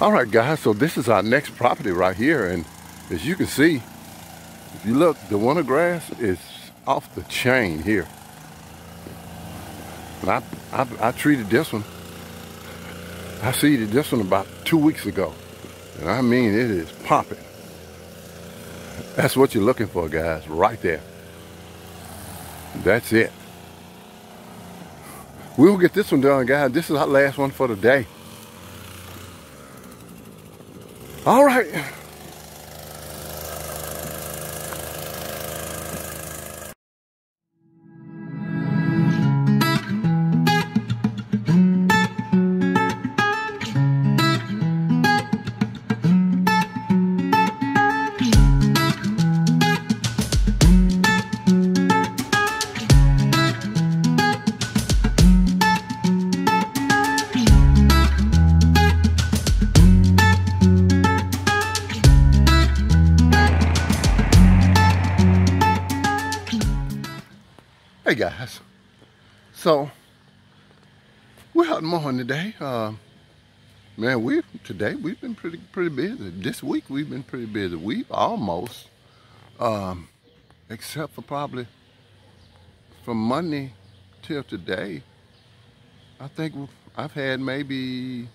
All right, guys, so this is our next property right here. And as you can see, if you look, the winter grass is off the chain here. And I, I, I treated this one, I seeded this one about two weeks ago. And I mean, it is popping. That's what you're looking for, guys, right there. That's it. We'll get this one done, guys. This is our last one for the day. All right. Hey guys, so we're out mowing today. Uh, man, we today we've been pretty pretty busy. This week we've been pretty busy. We've almost, um, except for probably from Monday till today, I think I've had maybe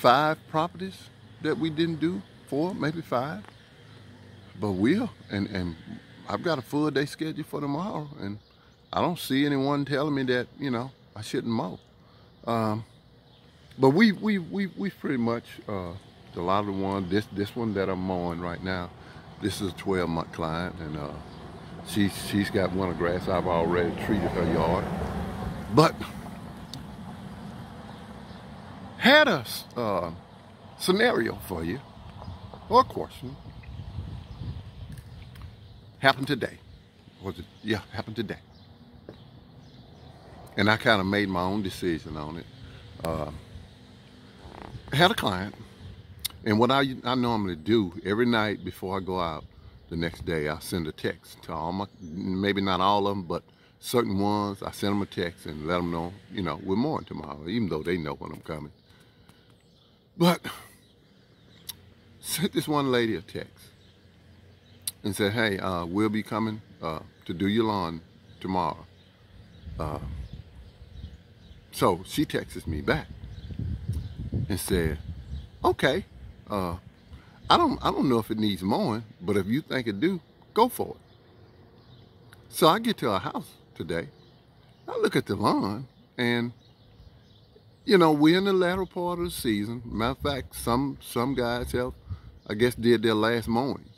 five properties that we didn't do. Four, maybe five. But we'll and and I've got a full day schedule for tomorrow, and I don't see anyone telling me that you know I shouldn't mow. Um, but we we we we pretty much uh, a lot of the ones this this one that I'm mowing right now. This is a 12 month client, and uh, she's she's got winter grass. I've already treated her yard, but had a uh, scenario for you or question happened today. Was it? Yeah, happened today. And I kind of made my own decision on it. Uh, had a client, and what I, I normally do every night before I go out the next day, I send a text to all my, maybe not all of them, but certain ones, I send them a text and let them know, you know, we're mowing tomorrow, even though they know when I'm coming. But sent this one lady a text and said, hey, uh, we'll be coming uh, to do your lawn tomorrow. Uh, so she texts me back and said, okay, uh, I don't I don't know if it needs mowing, but if you think it do, go for it. So I get to our house today. I look at the lawn and you know, we're in the latter part of the season. Matter of fact, some some guys have, I guess, did their last mowings.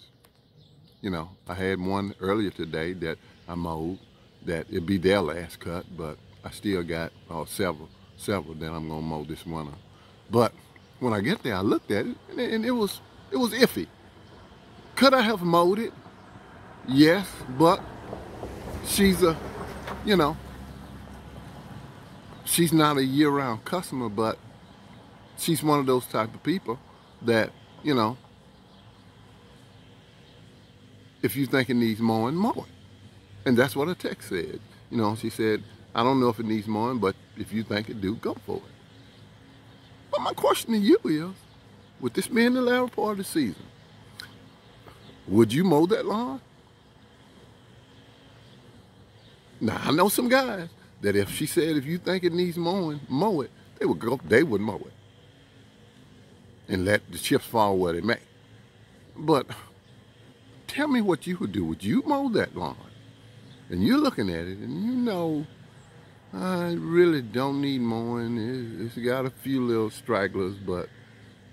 You know, I had one earlier today that I mowed that it'd be their last cut, but I still got uh, several, several that I'm gonna mow this winter. But when I get there, I looked at it and, it and it was it was iffy. Could I have mowed it? Yes, but she's a, you know, she's not a year-round customer, but she's one of those type of people that, you know, if you think it needs mowing, mow it. And that's what her text said. You know, she said, I don't know if it needs mowing, but if you think it do, go for it. But my question to you is, with this being the latter part of the season, would you mow that lawn? Now I know some guys that if she said if you think it needs mowing, mow it, they would go, they would mow it. And let the chips fall where they may. But tell me what you would do. Would you mow that lawn? And you're looking at it and you know, I really don't need mowing. It's got a few little stragglers, but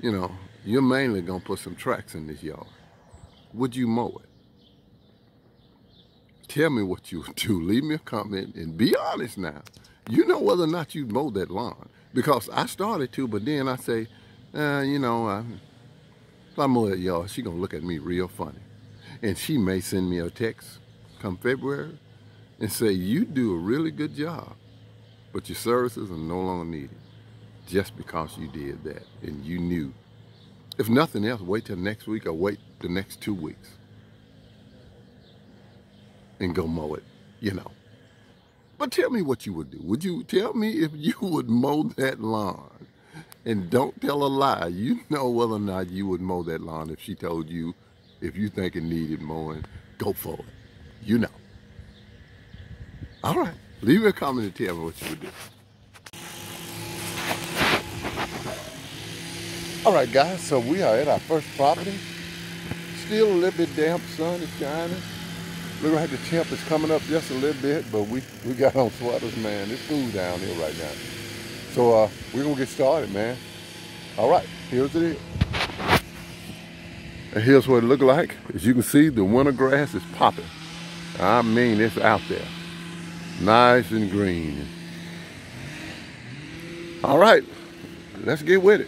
you know, you're mainly gonna put some tracks in this yard. Would you mow it? Tell me what you would do. Leave me a comment and be honest now. You know whether or not you mow that lawn. Because I started to, but then I say, uh, you know, I, if I mow that yard, she gonna look at me real funny. And she may send me a text come February and say, you do a really good job, but your services are no longer needed just because you did that and you knew. If nothing else, wait till next week or wait the next two weeks and go mow it, you know. But tell me what you would do. Would you tell me if you would mow that lawn And don't tell a lie. You know whether or not you would mow that lawn if she told you if you think it needed mowing, go for it. You know. All right. Leave a comment and tell me what you would do. All right, guys, so we are at our first property. Still a little bit damp, sun is shining. Look like the temp is coming up just a little bit, but we, we got on sweaters, man. It's cool down here right now. So uh, we're gonna get started, man. All right, here's it. And here's what it look like. As you can see, the winter grass is popping. I mean, it's out there. Nice and green. All right, let's get with it.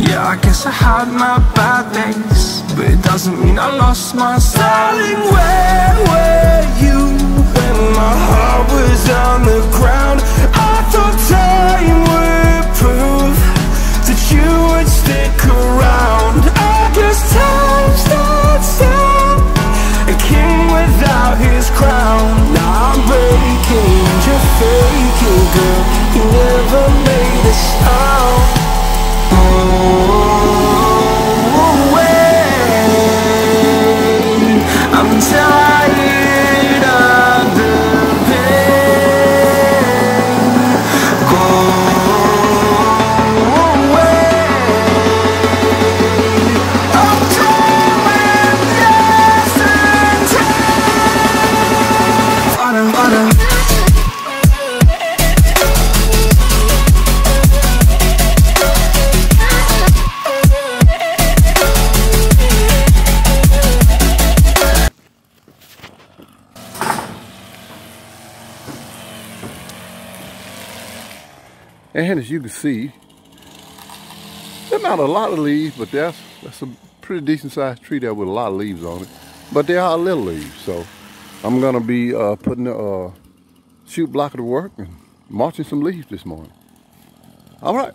Yeah, I guess I had my bad days, but it doesn't mean I lost my styling. Where were you when my heart was on the ground? I thought time would prove that you would stick around. I guess time stands still, a king without his crown. Now I'm breaking, you're faking, girl. You never made a sound. I'm And as you can see, there's not a lot of leaves, but that's that's a pretty decent sized tree there with a lot of leaves on it. But there are little leaves, so I'm gonna be uh, putting the uh, chute blocker to work and marching some leaves this morning. All right.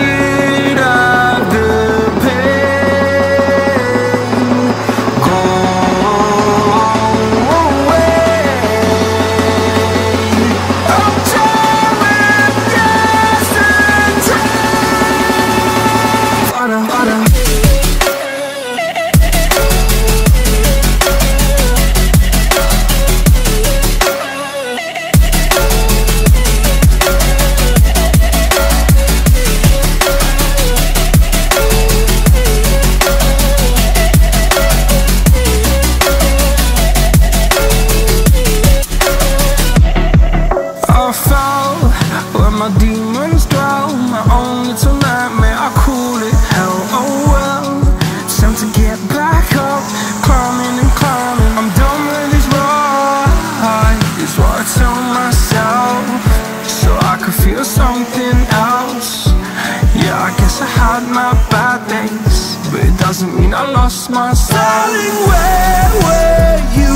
lost my style. Darling, where were you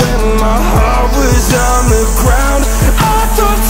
when my heart was on the ground? I thought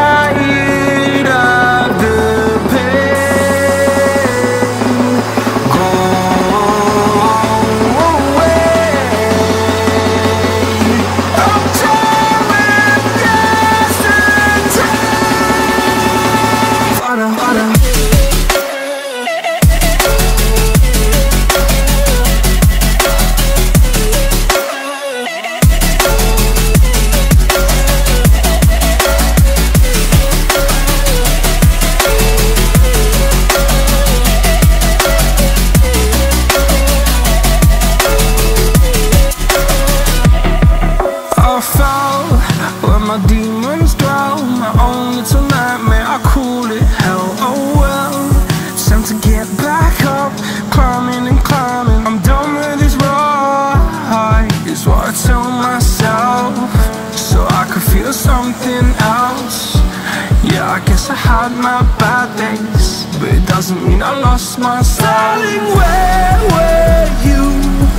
something. Yeah, I guess I had my bad days, but it doesn't mean I lost my style. Darling, where were you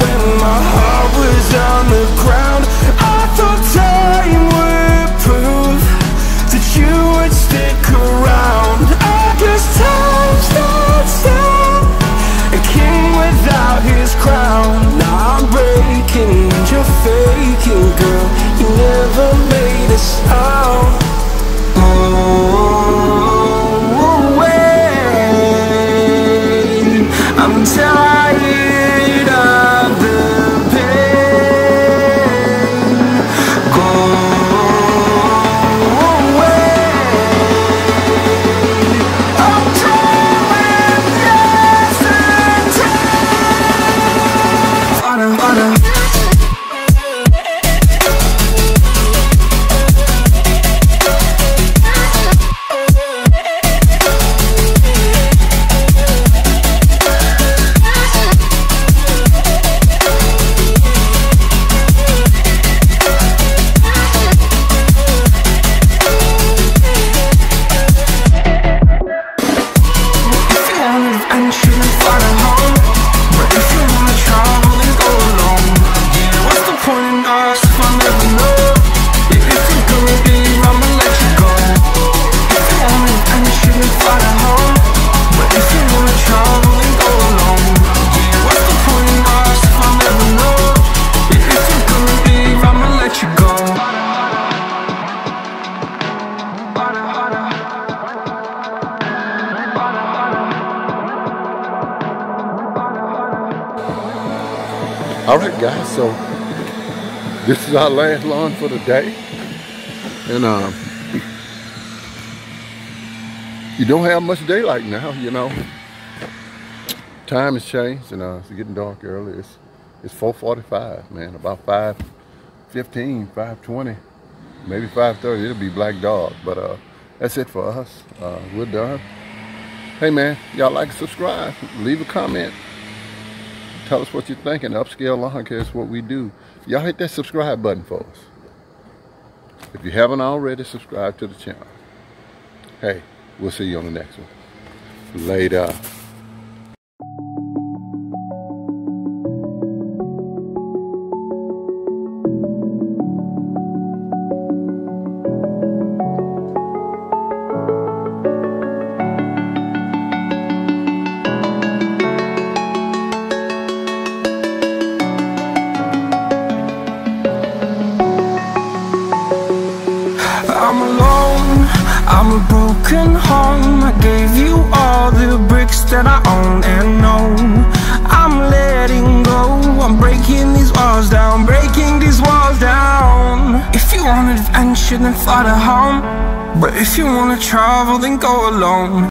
when my heart was on the ground? I thought time would prove that you would stick around. I guess time stood still, a king without his crown. Now I'm breaking and you're faking, girl. You never made a sound. Right, guys. So this is our last lawn for the day, and um, you don't have much daylight now. You know, time has changed, and uh, it's getting dark early. It's it's 4:45, man. About 5:15, 5:20, maybe 5:30. It'll be black dog, but uh, that's it for us. Uh, we're done. Hey, man, y'all like subscribe. Leave a comment. Tell us what you're thinking. Upscale Lawn Care is what we do. Y'all hit that subscribe button for us. If you haven't already, subscribe to the channel. Hey, we'll see you on the next one. Later. Broken home. I gave you all the bricks that I own and know. I'm letting go, I'm breaking these walls down Breaking these walls down. If you want adventure then fly to home. But if you wanna travel then go alone